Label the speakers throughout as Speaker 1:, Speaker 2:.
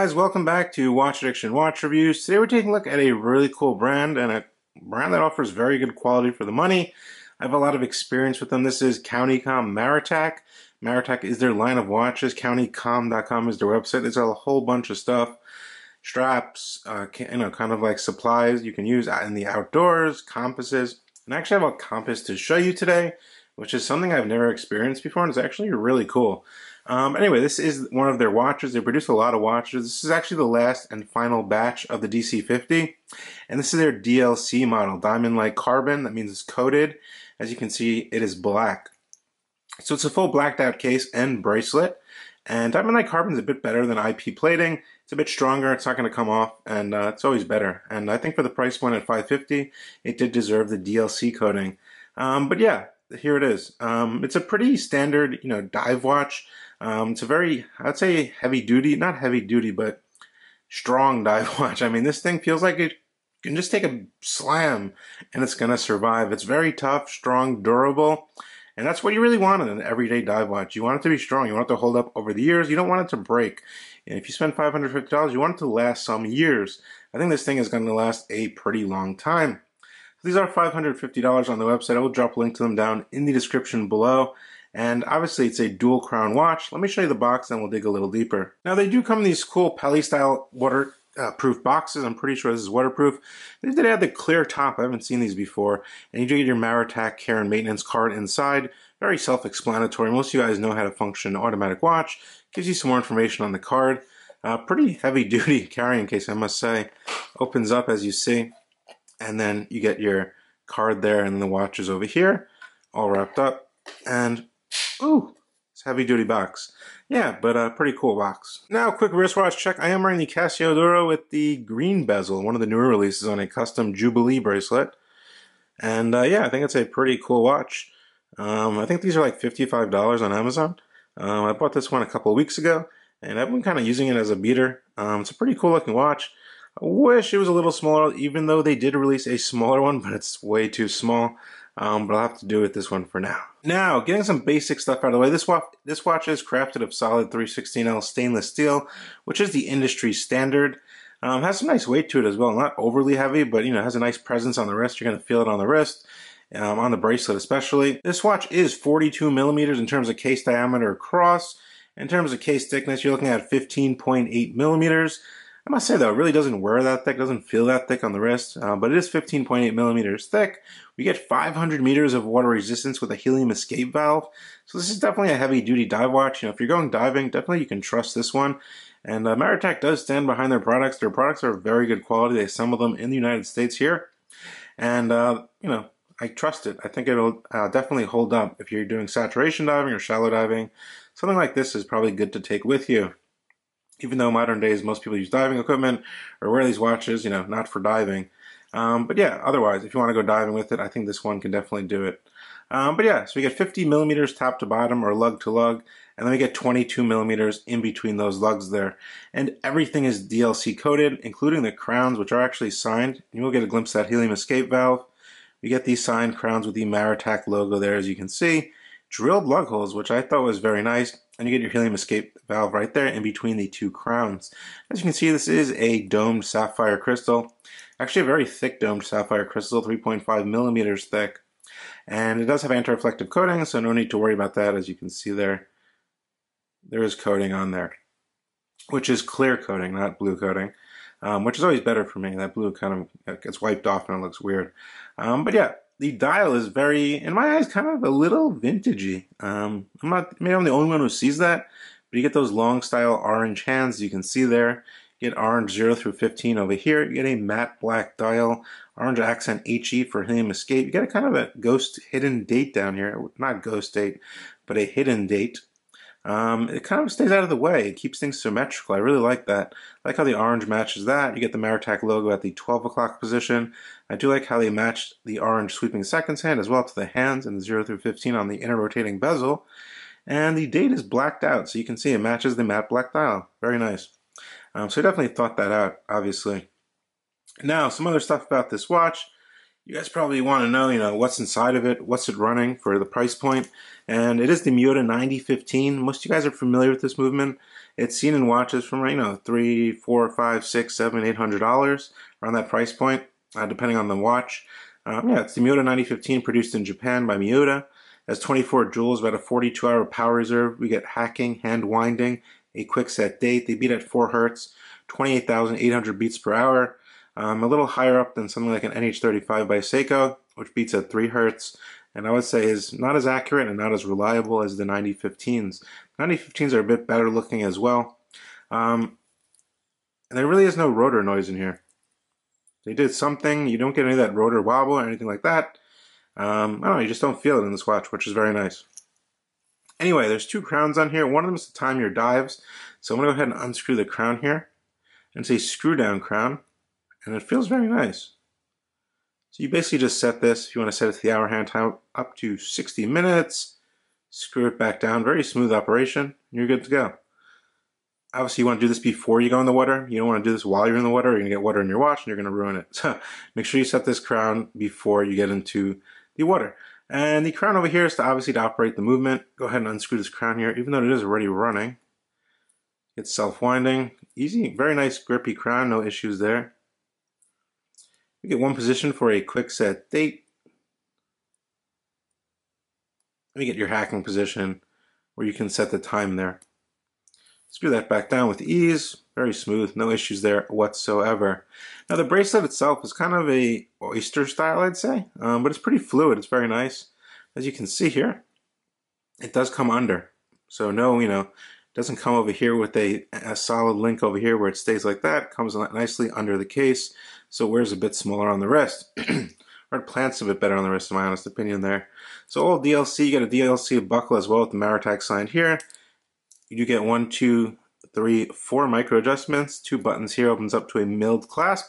Speaker 1: Guys, welcome back to Watch Addiction Watch Reviews. Today we're taking a look at a really cool brand and a brand that offers very good quality for the money. I have a lot of experience with them. This is CountyComm Maratac. Maratac is their line of watches. CountyComm.com is their website. There's a whole bunch of stuff. Straps, uh, you know, kind of like supplies you can use in the outdoors, compasses. And I actually have a compass to show you today, which is something I've never experienced before and it's actually really cool. Um, anyway, this is one of their watches. They produce a lot of watches. This is actually the last and final batch of the DC50. And this is their DLC model, diamond like carbon. That means it's coated. As you can see, it is black. So it's a full blacked out case and bracelet. And diamond like carbon is a bit better than IP plating. It's a bit stronger. It's not going to come off, and uh, it's always better. And I think for the price point at 550, it did deserve the DLC coating. Um, but yeah, here it is. Um, it's a pretty standard, you know, dive watch. Um, it's a very, I'd say heavy duty, not heavy duty, but strong dive watch. I mean, this thing feels like it can just take a slam and it's going to survive. It's very tough, strong, durable. And that's what you really want in an everyday dive watch. You want it to be strong. You want it to hold up over the years. You don't want it to break. And if you spend $550, you want it to last some years. I think this thing is going to last a pretty long time. So These are $550 on the website. I will drop a link to them down in the description below. And obviously it's a dual crown watch. Let me show you the box and we'll dig a little deeper. Now they do come in these cool Pelly style waterproof boxes. I'm pretty sure this is waterproof. They did add the clear top. I haven't seen these before. And you do get your Maratac care and maintenance card inside. Very self-explanatory. Most of you guys know how to function an automatic watch. Gives you some more information on the card. Uh, pretty heavy duty carrying case, I must say. Opens up as you see. And then you get your card there and the watch is over here. All wrapped up. And Ooh, it's heavy duty box. Yeah, but a pretty cool box. Now, quick wristwatch check. I am wearing the Casio Duro with the green bezel, one of the newer releases on a custom Jubilee bracelet. And uh, yeah, I think it's a pretty cool watch. Um, I think these are like $55 on Amazon. Um, I bought this one a couple weeks ago, and I've been kind of using it as a beater. Um, it's a pretty cool looking watch. I wish it was a little smaller, even though they did release a smaller one, but it's way too small. Um, but I'll have to do with this one for now. Now, getting some basic stuff out of the way, this watch, this watch is crafted of solid 316L stainless steel, which is the industry standard. Um, has some nice weight to it as well, not overly heavy, but you know, has a nice presence on the wrist. You're going to feel it on the wrist, um, on the bracelet especially. This watch is 42 millimeters in terms of case diameter across. In terms of case thickness, you're looking at 15.8 millimeters. I must say though, it really doesn't wear that thick, doesn't feel that thick on the wrist, uh, but it is 15.8 millimeters thick. We get 500 meters of water resistance with a helium escape valve. So this is definitely a heavy duty dive watch. You know, if you're going diving, definitely you can trust this one. And uh, Maratac does stand behind their products. Their products are very good quality. They assemble them in the United States here. And, uh, you know, I trust it. I think it'll uh, definitely hold up if you're doing saturation diving or shallow diving. Something like this is probably good to take with you even though modern days most people use diving equipment or wear these watches, you know, not for diving. Um, but yeah, otherwise, if you want to go diving with it, I think this one can definitely do it. Um, but yeah, so we get 50 millimeters top to bottom or lug to lug, and then we get 22 millimeters in between those lugs there. And everything is DLC coated, including the crowns, which are actually signed. You will get a glimpse of that helium escape valve. We get these signed crowns with the Maratac logo there, as you can see. Drilled lug holes, which I thought was very nice. And you get your helium escape valve right there in between the two crowns. As you can see, this is a domed sapphire crystal. Actually a very thick domed sapphire crystal, 3.5 millimeters thick. And it does have anti-reflective coating, so no need to worry about that. As you can see there, there is coating on there, which is clear coating, not blue coating. Um, which is always better for me. That blue kind of gets wiped off and it looks weird. Um, but yeah, the dial is very, in my eyes, kind of a little vintagey. Um, I'm not, maybe I'm the only one who sees that, but you get those long style orange hands you can see there. You get orange 0 through 15 over here. You get a matte black dial, orange accent HE for helium escape. You get a kind of a ghost hidden date down here. Not ghost date, but a hidden date. Um, it kind of stays out of the way. It keeps things symmetrical. I really like that. I like how the orange matches that. You get the Maratac logo at the 12 o'clock position. I do like how they matched the orange sweeping seconds hand as well to the hands and the 0 through 15 on the inner rotating bezel. And the date is blacked out, so you can see it matches the matte black dial. Very nice. Um, so I definitely thought that out, obviously. Now, some other stuff about this watch. You guys probably want to know, you know, what's inside of it, what's it running for the price point, and it is the Miyota 9015. Most of you guys are familiar with this movement. It's seen in watches from, you know, three, four, five, six, seven, eight hundred dollars around that price point, uh, depending on the watch. Um, yeah, it's the Miyota 9015 produced in Japan by Miyota. It has 24 jewels, about a 42 hour power reserve. We get hacking, hand winding, a quick set date. They beat at 4 hertz, 28,800 beats per hour. Um, a little higher up than something like an NH35 by Seiko, which beats at 3 hertz, and I would say is not as accurate and not as reliable as the 9015s. 9015s are a bit better looking as well. Um, and there really is no rotor noise in here. They did something, you don't get any of that rotor wobble or anything like that. Um, I don't know, you just don't feel it in this watch, which is very nice. Anyway, there's two crowns on here. One of them is to time your dives. So I'm going to go ahead and unscrew the crown here. And say screw down crown and it feels very nice. So you basically just set this, if you want to set it to the hour hand time up to 60 minutes, screw it back down, very smooth operation, and you're good to go. Obviously you want to do this before you go in the water. You don't want to do this while you're in the water, you're going to get water in your watch and you're going to ruin it. So make sure you set this crown before you get into the water. And the crown over here is to obviously to operate the movement. Go ahead and unscrew this crown here, even though it is already running. It's self-winding. Easy, very nice grippy crown, no issues there. Get one position for a quick set date. Let me get your hacking position where you can set the time there. Screw that back down with ease. Very smooth, no issues there whatsoever. Now the bracelet itself is kind of a oyster style, I'd say, um, but it's pretty fluid. It's very nice. As you can see here, it does come under. So no, you know, doesn't come over here with a, a solid link over here where it stays like that. It comes nicely under the case so wears a bit smaller on the wrist. or plants a bit better on the wrist, in my honest opinion there. So all DLC, you get a DLC buckle as well with the Maratac sign here. You do get one, two, three, four micro adjustments. Two buttons here opens up to a milled clasp.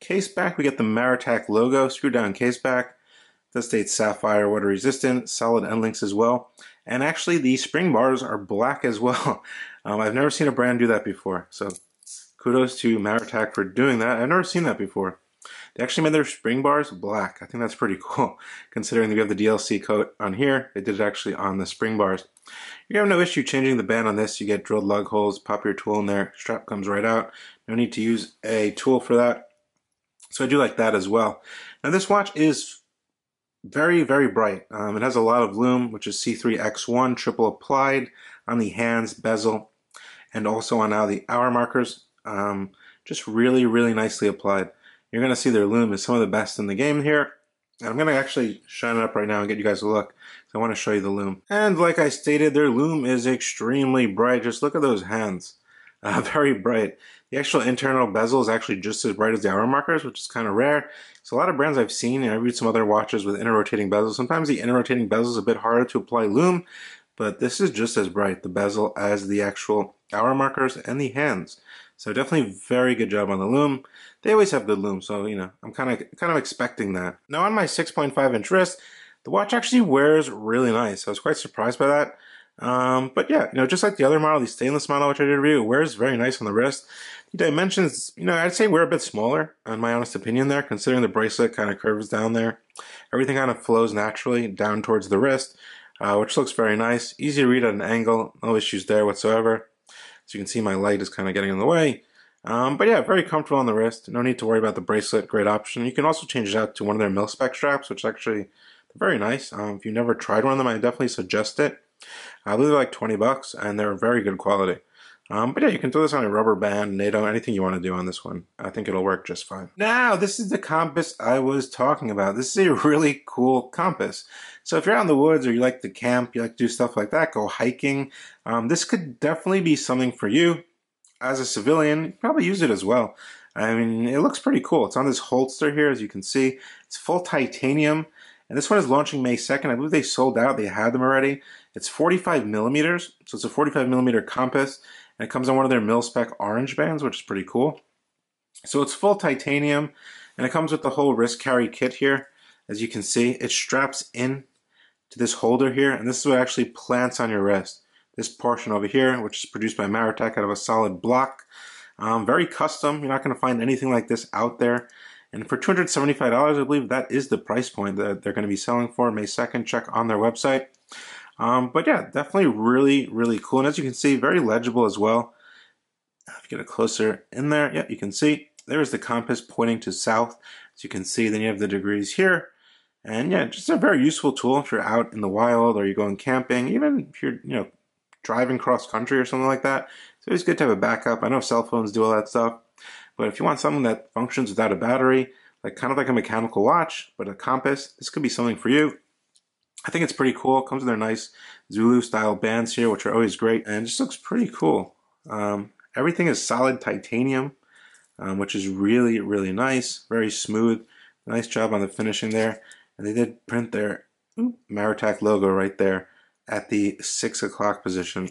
Speaker 1: Case back, we get the Maratac logo, screw down case back. Does states sapphire water resistant, solid end links as well. And actually the spring bars are black as well. Um, I've never seen a brand do that before. So kudos to Maratac for doing that. I've never seen that before. They actually made their spring bars black. I think that's pretty cool, considering we have the DLC coat on here. They did it actually on the spring bars. You have no issue changing the band on this. You get drilled lug holes, pop your tool in there, strap comes right out. No need to use a tool for that. So I do like that as well. Now this watch is very, very bright. Um, it has a lot of lume, which is C3X1 triple applied on the hands, bezel, and also on now the hour markers. Um, just really, really nicely applied. You're going to see their lume is some of the best in the game here. And I'm going to actually shine it up right now and get you guys a look. I want to show you the lume. And like I stated, their lume is extremely bright. Just look at those hands. Uh, very bright. The actual internal bezel is actually just as bright as the hour markers, which is kind of rare. So a lot of brands I've seen, and I read some other watches with inner rotating bezels. Sometimes the inner rotating bezel is a bit harder to apply lume, but this is just as bright, the bezel, as the actual hour markers and the hands. So definitely very good job on the lume. They always have good lume, so you know I'm kind of kind of expecting that. Now on my 6.5 inch wrist, the watch actually wears really nice. I was quite surprised by that. Um, but yeah, you know, just like the other model, the stainless model which I did review, wears very nice on the wrist. The dimensions, you know, I'd say we're a bit smaller, in my honest opinion there, considering the bracelet kind of curves down there. Everything kind of flows naturally down towards the wrist, uh, which looks very nice. Easy to read at an angle, no issues there whatsoever. So you can see my light is kind of getting in the way. Um, but yeah, very comfortable on the wrist. No need to worry about the bracelet. Great option. You can also change it out to one of their mil spec straps, which actually very nice. Um, if you've never tried one of them, I definitely suggest it. I believe they're like 20 bucks, and they're very good quality. Um, but yeah, you can throw this on a rubber band, NATO, anything you want to do on this one. I think it'll work just fine. Now, this is the compass I was talking about. This is a really cool compass. So if you're out in the woods or you like to camp, you like to do stuff like that, go hiking, um, this could definitely be something for you. As a civilian, probably use it as well. I mean, it looks pretty cool. It's on this holster here, as you can see. It's full titanium. And this one is launching May 2nd. I believe they sold out. They had them already. It's 45 millimeters. So it's a 45 millimeter compass. And it comes on one of their mil spec orange bands, which is pretty cool. So it's full titanium. And it comes with the whole wrist carry kit here. As you can see, it straps in to this holder here, and this is what actually plants on your wrist. This portion over here, which is produced by Maratac out of a solid block. Um, very custom. You're not going to find anything like this out there. And for $275, I believe that is the price point that they're going to be selling for May 2nd. Check on their website. Um, but yeah, definitely really, really cool. And as you can see, very legible as well. If you get it closer in there, yeah, you can see there's the compass pointing to south. As you can see, then you have the degrees here. And yeah, just a very useful tool if you're out in the wild or you're going camping, even if you're, you know, driving cross country or something like that. It's always good to have a backup. I know cell phones do all that stuff, but if you want something that functions without a battery, like kind of like a mechanical watch, but a compass, this could be something for you. I think it's pretty cool. It comes with their nice Zulu style bands here, which are always great, and just looks pretty cool. Um, everything is solid titanium, um, which is really, really nice. Very smooth. Nice job on the finishing there. And they did print their Maratac logo right there at the six o'clock position.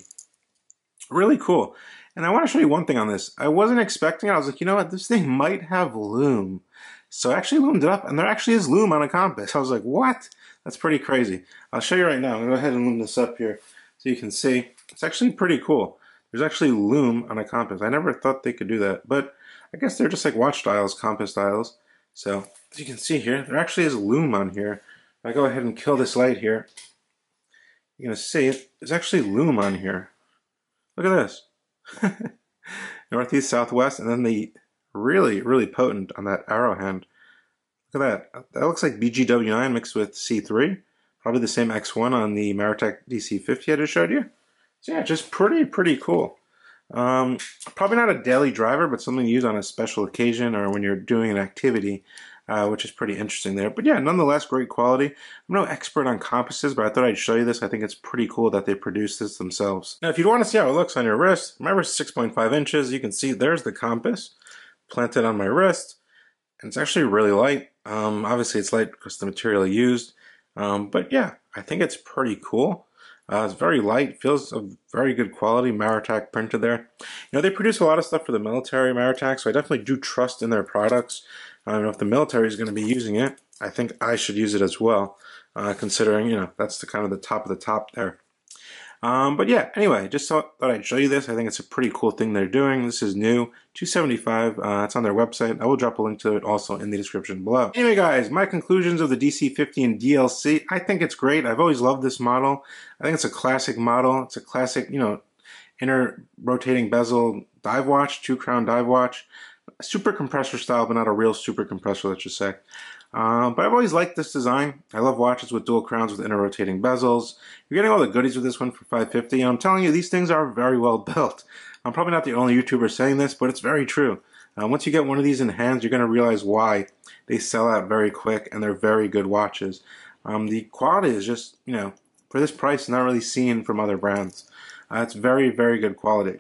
Speaker 1: Really cool. And I want to show you one thing on this. I wasn't expecting it. I was like, you know what? This thing might have lume. So I actually lumed it up, and there actually is lume on a compass. I was like, what? That's pretty crazy. I'll show you right now. I'm going to go ahead and lume this up here so you can see. It's actually pretty cool. There's actually lume on a compass. I never thought they could do that, but I guess they're just like watch dials, compass dials. So as you can see here, there actually is lume on here. If I go ahead and kill this light here, you're going to see it. There's actually lume on here. Look at this. Northeast, southwest, and then the really, really potent on that arrow hand. Look at that. That looks like BGW9 mixed with C3. Probably the same X1 on the Maratac DC50 I just showed you. So yeah, just pretty, pretty cool. Um, probably not a daily driver, but something to use on a special occasion or when you're doing an activity uh, which is pretty interesting there. But yeah, nonetheless, great quality. I'm no expert on compasses, but I thought I'd show you this. I think it's pretty cool that they produce this themselves. Now, if you want to see how it looks on your wrist, my wrist is 6.5 inches. You can see there's the compass planted on my wrist. And it's actually really light. Um, obviously, it's light because the material used. Um, but yeah, I think it's pretty cool. Uh, it's very light, feels of very good quality, Maratac printed there. You know, they produce a lot of stuff for the military, Maratac, so I definitely do trust in their products. I don't know if the military is going to be using it. I think I should use it as well, uh, considering, you know, that's the kind of the top of the top there. Um, but yeah, anyway, just thought, thought I'd show you this. I think it's a pretty cool thing they're doing. This is new, 275. Uh, it's on their website. I will drop a link to it also in the description below. Anyway, guys, my conclusions of the DC50 and DLC. I think it's great. I've always loved this model. I think it's a classic model. It's a classic, you know, inner rotating bezel dive watch, two crown dive watch super compressor style, but not a real super compressor, let's just say. Um, but I've always liked this design. I love watches with dual crowns with inner rotating bezels. You're getting all the goodies with this one for 550 and I'm telling you, these things are very well built. I'm probably not the only YouTuber saying this, but it's very true. Uh, once you get one of these in hands, you're going to realize why they sell out very quick and they're very good watches. Um, the quality is just, you know, for this price, not really seen from other brands. Uh, it's very, very good quality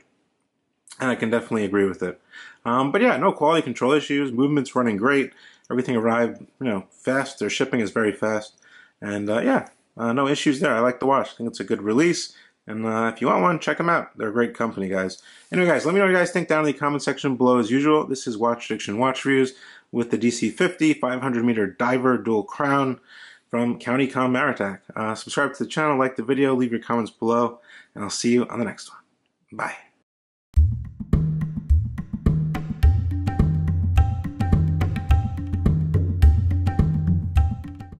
Speaker 1: and I can definitely agree with it. Um, but yeah, no quality control issues. Movement's running great. Everything arrived, you know, fast. Their shipping is very fast, and uh, yeah, uh, no issues there. I like the watch. I think it's a good release. And uh, if you want one, check them out. They're a great company, guys. Anyway, guys, let me know what you guys think down in the comment section below as usual. This is Watch Addiction Watch Reviews with the DC50 500 meter diver dual crown from County Com Maratac. Uh, subscribe to the channel, like the video, leave your comments below, and I'll see you on the next one. Bye.